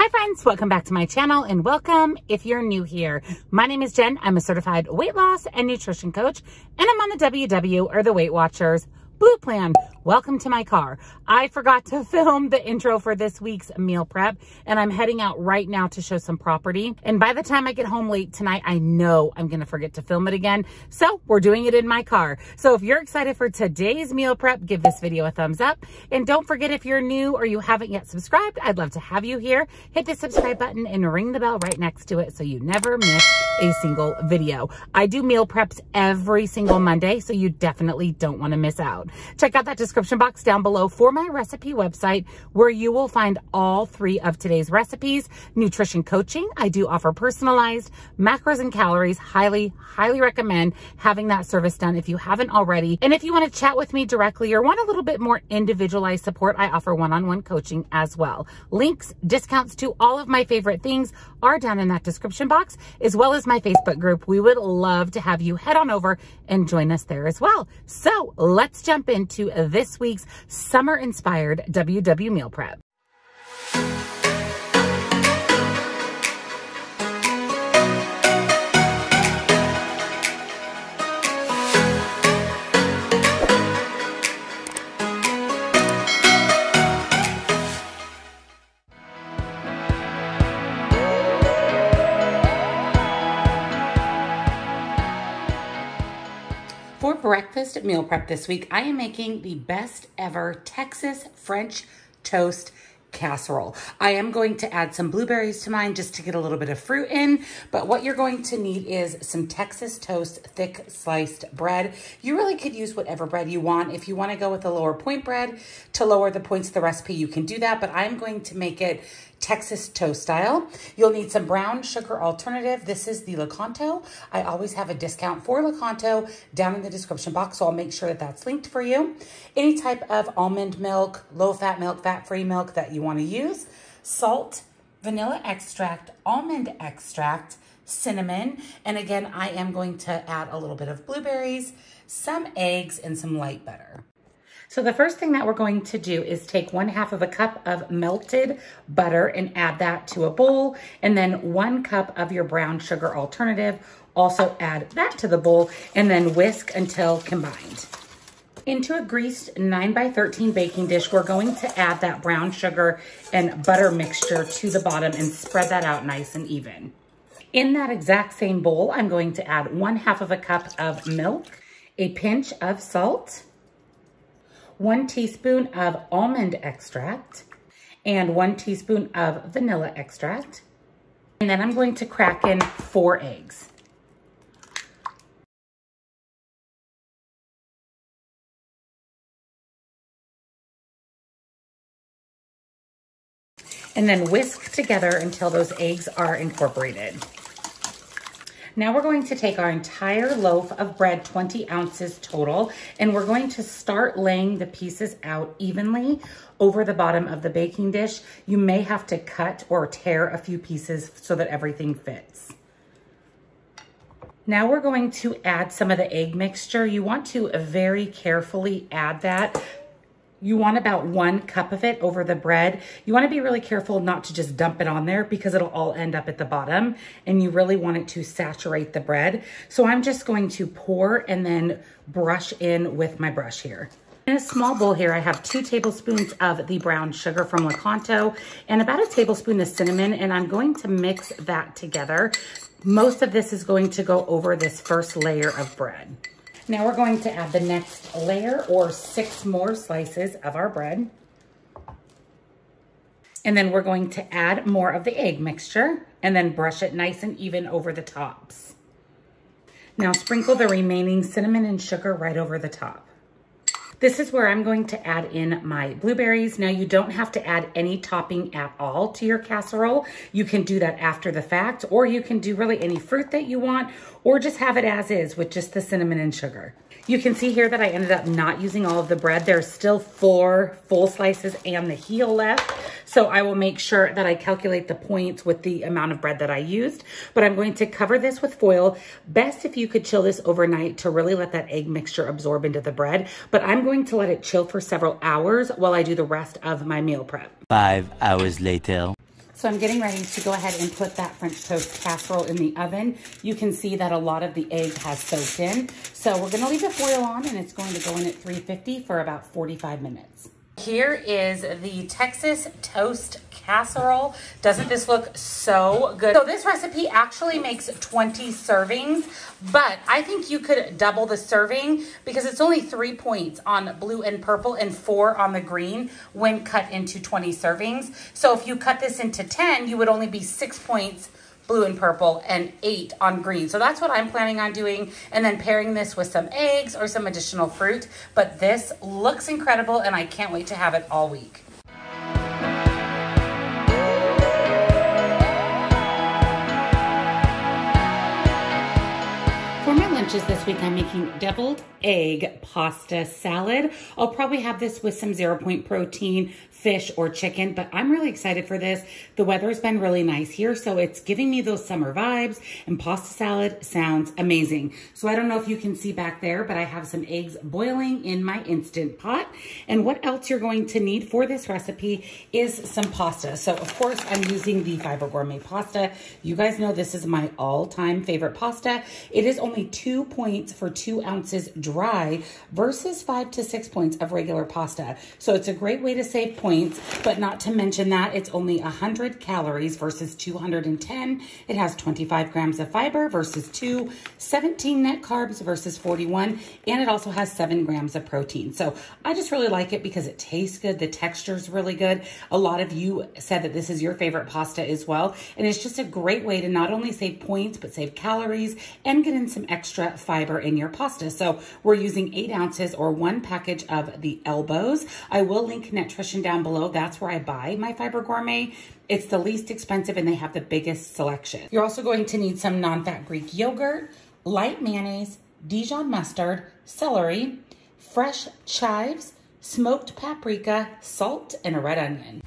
Hi friends, welcome back to my channel and welcome if you're new here. My name is Jenn. I'm a certified weight loss and nutrition coach and I'm on the WW or the Weight Watchers Blue Plan. Welcome to my car. I forgot to film the intro for this week's meal prep and I'm heading out right now to show some property. And by the time I get home late tonight, I know I'm going to forget to film it again. So we're doing it in my car. So if you're excited for today's meal prep, give this video a thumbs up. And don't forget if you're new or you haven't yet subscribed, I'd love to have you here. Hit the subscribe button and ring the bell right next to it so you never miss a single video. I do meal preps every single Monday, so you definitely don't want to miss out. Check out that description box down below for my recipe website where you will find all three of today's recipes. Nutrition coaching, I do offer personalized macros and calories. Highly, highly recommend having that service done if you haven't already. And if you want to chat with me directly or want a little bit more individualized support, I offer one-on-one -on -one coaching as well. Links, discounts to all of my favorite things are down in that description box, as well as my Facebook group. We would love to have you head on over and join us there as well. So let's jump into this week's summer inspired WW meal prep. Breakfast meal prep this week, I am making the best ever Texas French toast casserole. I am going to add some blueberries to mine just to get a little bit of fruit in, but what you're going to need is some Texas toast thick sliced bread. You really could use whatever bread you want. If you want to go with a lower point bread to lower the points of the recipe, you can do that, but I'm going to make it Texas toast style. You'll need some brown sugar alternative. This is the Lakanto. I always have a discount for Lakanto down in the description box, so I'll make sure that that's linked for you. Any type of almond milk, low-fat milk, fat-free milk that you want to use. Salt, vanilla extract, almond extract, cinnamon, and again, I am going to add a little bit of blueberries, some eggs, and some light butter. So the first thing that we're going to do is take one half of a cup of melted butter and add that to a bowl. And then one cup of your brown sugar alternative. Also add that to the bowl and then whisk until combined. Into a greased 9 by 13 baking dish, we're going to add that brown sugar and butter mixture to the bottom and spread that out nice and even. In that exact same bowl, I'm going to add one half of a cup of milk, a pinch of salt, one teaspoon of almond extract, and one teaspoon of vanilla extract. And then I'm going to crack in four eggs. And then whisk together until those eggs are incorporated. Now we're going to take our entire loaf of bread, 20 ounces total, and we're going to start laying the pieces out evenly over the bottom of the baking dish. You may have to cut or tear a few pieces so that everything fits. Now we're going to add some of the egg mixture. You want to very carefully add that you want about one cup of it over the bread. You want to be really careful not to just dump it on there because it'll all end up at the bottom and you really want it to saturate the bread. So I'm just going to pour and then brush in with my brush here. In a small bowl here, I have two tablespoons of the brown sugar from Lakanto and about a tablespoon of cinnamon, and I'm going to mix that together. Most of this is going to go over this first layer of bread. Now we're going to add the next layer or six more slices of our bread. And then we're going to add more of the egg mixture and then brush it nice and even over the tops. Now sprinkle the remaining cinnamon and sugar right over the top. This is where I'm going to add in my blueberries. Now you don't have to add any topping at all to your casserole. You can do that after the fact, or you can do really any fruit that you want, or just have it as is with just the cinnamon and sugar. You can see here that I ended up not using all of the bread. There's still four full slices and the heel left. So I will make sure that I calculate the points with the amount of bread that I used. But I'm going to cover this with foil. Best if you could chill this overnight to really let that egg mixture absorb into the bread. But I'm going to let it chill for several hours while I do the rest of my meal prep. Five hours later. So I'm getting ready to go ahead and put that French toast casserole in the oven. You can see that a lot of the egg has soaked in. So we're gonna leave the foil on and it's going to go in at 350 for about 45 minutes. Here is the Texas toast casserole. Doesn't this look so good? So this recipe actually makes 20 servings, but I think you could double the serving because it's only three points on blue and purple and four on the green when cut into 20 servings. So if you cut this into 10, you would only be six points blue and purple, and eight on green. So that's what I'm planning on doing. And then pairing this with some eggs or some additional fruit. But this looks incredible and I can't wait to have it all week. This week, I'm making deviled egg pasta salad. I'll probably have this with some zero point protein, fish or chicken, but I'm really excited for this. The weather's been really nice here, so it's giving me those summer vibes and pasta salad sounds amazing. So I don't know if you can see back there, but I have some eggs boiling in my Instant Pot. And what else you're going to need for this recipe is some pasta. So of course I'm using the Fiber Gourmet pasta. You guys know this is my all-time favorite pasta. It is only two points for two ounces dry versus five to six points of regular pasta. So it's a great way to save points but not to mention that it's only 100 calories versus 210. It has 25 grams of fiber versus 2, 17 net carbs versus 41, and it also has 7 grams of protein. So I just really like it because it tastes good. The texture is really good. A lot of you said that this is your favorite pasta as well, and it's just a great way to not only save points, but save calories and get in some extra fiber in your pasta. So we're using 8 ounces or one package of the elbows. I will link Netrition down below. That's where I buy my Fiber Gourmet. It's the least expensive and they have the biggest selection. You're also going to need some non-fat Greek yogurt, light mayonnaise, Dijon mustard, celery, fresh chives, smoked paprika, salt, and a red onion.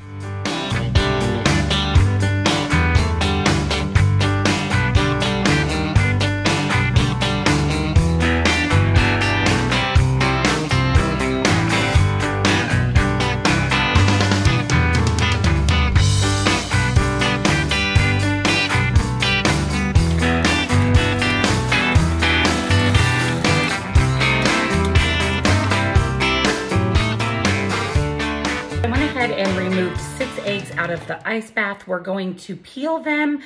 Out of the ice bath. We're going to peel them.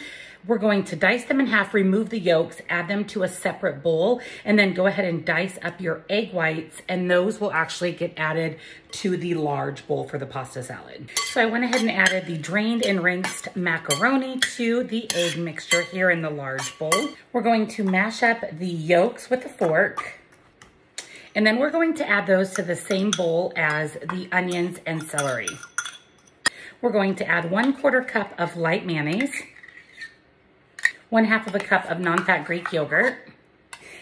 We're going to dice them in half, remove the yolks, add them to a separate bowl, and then go ahead and dice up your egg whites, and those will actually get added to the large bowl for the pasta salad. So I went ahead and added the drained and rinsed macaroni to the egg mixture here in the large bowl. We're going to mash up the yolks with a fork, and then we're going to add those to the same bowl as the onions and celery. We're going to add one quarter cup of light mayonnaise, one half of a cup of non-fat Greek yogurt,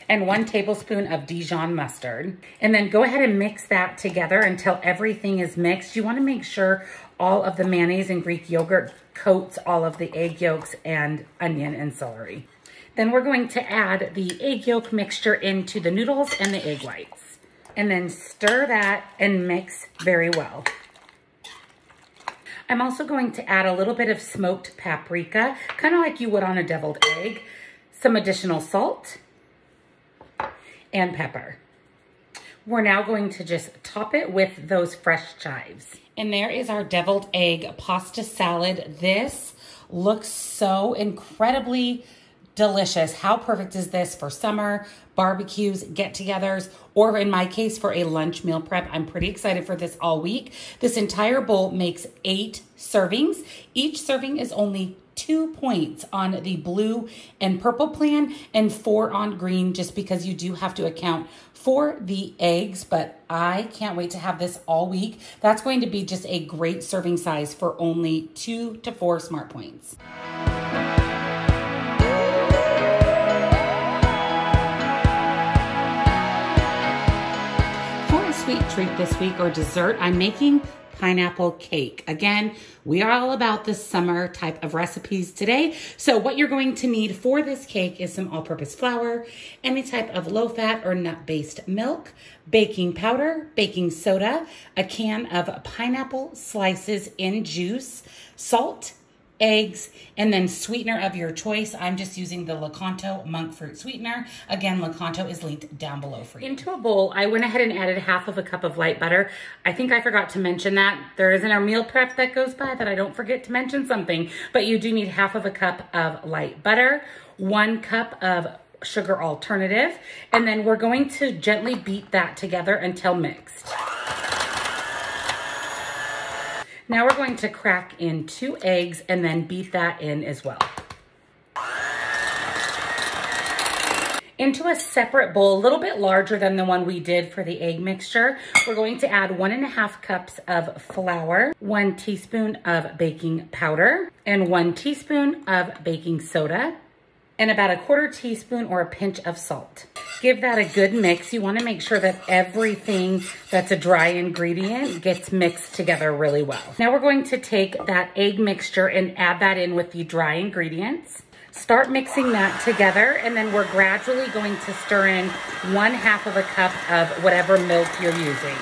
and one tablespoon of Dijon mustard. And then go ahead and mix that together until everything is mixed. You wanna make sure all of the mayonnaise and Greek yogurt coats all of the egg yolks and onion and celery. Then we're going to add the egg yolk mixture into the noodles and the egg whites. And then stir that and mix very well. I'm also going to add a little bit of smoked paprika, kind of like you would on a deviled egg, some additional salt, and pepper. We're now going to just top it with those fresh chives. And there is our deviled egg pasta salad. This looks so incredibly delicious. How perfect is this for summer, barbecues, get togethers, or in my case, for a lunch meal prep? I'm pretty excited for this all week. This entire bowl makes eight servings. Each serving is only two points on the blue and purple plan and four on green just because you do have to account for the eggs, but I can't wait to have this all week. That's going to be just a great serving size for only two to four smart points. Treat this week or dessert, I'm making pineapple cake. Again, we are all about the summer type of recipes today. So what you're going to need for this cake is some all-purpose flour, any type of low-fat or nut-based milk, baking powder, baking soda, a can of pineapple slices in juice, salt, eggs, and then sweetener of your choice. I'm just using the Lakanto monk fruit sweetener. Again, Lakanto is linked down below for you. Into a bowl, I went ahead and added half of a cup of light butter. I think I forgot to mention that. There isn't a meal prep that goes by that I don't forget to mention something, but you do need half of a cup of light butter, one cup of sugar alternative, and then we're going to gently beat that together until mixed. Now we're going to crack in two eggs and then beat that in as well. Into a separate bowl, a little bit larger than the one we did for the egg mixture, we're going to add one and a half cups of flour, one teaspoon of baking powder, and one teaspoon of baking soda, and about a quarter teaspoon or a pinch of salt. Give that a good mix. You wanna make sure that everything that's a dry ingredient gets mixed together really well. Now we're going to take that egg mixture and add that in with the dry ingredients. Start mixing that together and then we're gradually going to stir in one half of a cup of whatever milk you're using.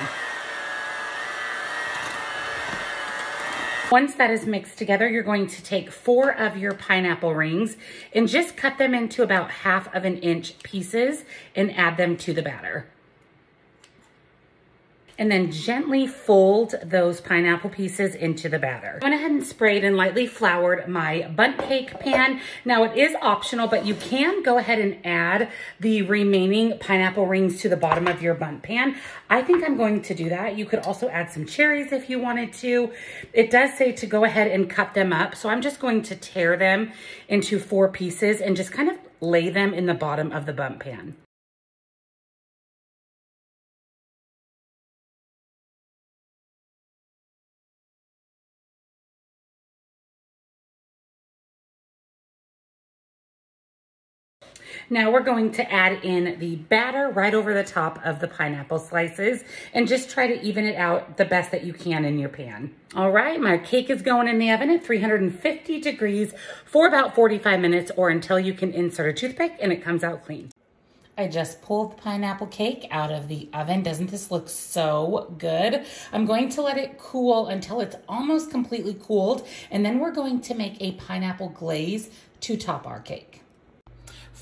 Once that is mixed together, you're going to take four of your pineapple rings and just cut them into about half of an inch pieces and add them to the batter and then gently fold those pineapple pieces into the batter. I went ahead and sprayed and lightly floured my bundt cake pan. Now it is optional, but you can go ahead and add the remaining pineapple rings to the bottom of your bundt pan. I think I'm going to do that. You could also add some cherries if you wanted to. It does say to go ahead and cut them up. So I'm just going to tear them into four pieces and just kind of lay them in the bottom of the bundt pan. Now we're going to add in the batter right over the top of the pineapple slices and just try to even it out the best that you can in your pan. All right, my cake is going in the oven at 350 degrees for about 45 minutes or until you can insert a toothpick and it comes out clean. I just pulled the pineapple cake out of the oven. Doesn't this look so good? I'm going to let it cool until it's almost completely cooled, and then we're going to make a pineapple glaze to top our cake.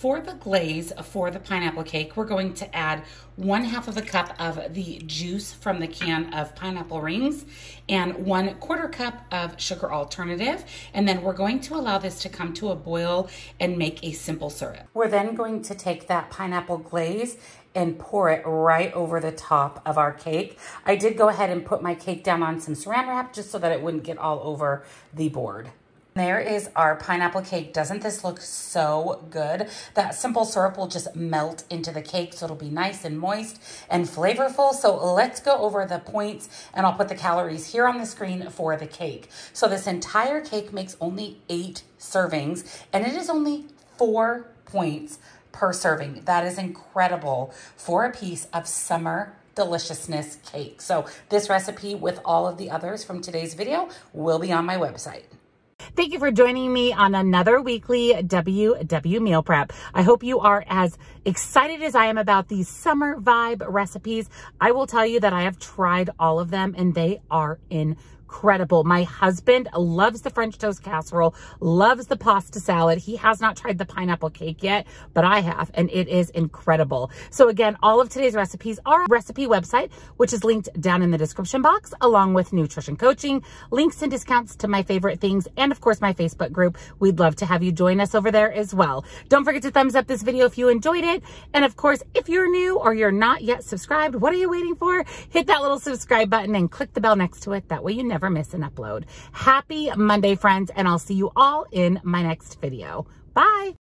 For the glaze for the pineapple cake, we're going to add one half of a cup of the juice from the can of pineapple rings and one quarter cup of sugar alternative. And then we're going to allow this to come to a boil and make a simple syrup. We're then going to take that pineapple glaze and pour it right over the top of our cake. I did go ahead and put my cake down on some saran wrap just so that it wouldn't get all over the board. There is our pineapple cake. Doesn't this look so good? That simple syrup will just melt into the cake, so it'll be nice and moist and flavorful. So let's go over the points, and I'll put the calories here on the screen for the cake. So this entire cake makes only eight servings, and it is only four points per serving. That is incredible for a piece of summer deliciousness cake. So this recipe with all of the others from today's video will be on my website. Thank you for joining me on another weekly WW Meal Prep. I hope you are as excited as I am about these summer vibe recipes. I will tell you that I have tried all of them and they are in incredible. My husband loves the French toast casserole, loves the pasta salad. He has not tried the pineapple cake yet, but I have, and it is incredible. So again, all of today's recipes are recipe website, which is linked down in the description box, along with nutrition coaching, links and discounts to my favorite things, and of course, my Facebook group. We'd love to have you join us over there as well. Don't forget to thumbs up this video if you enjoyed it. And of course, if you're new or you're not yet subscribed, what are you waiting for? Hit that little subscribe button and click the bell next to it. That way you never never miss an upload. Happy Monday, friends, and I'll see you all in my next video. Bye.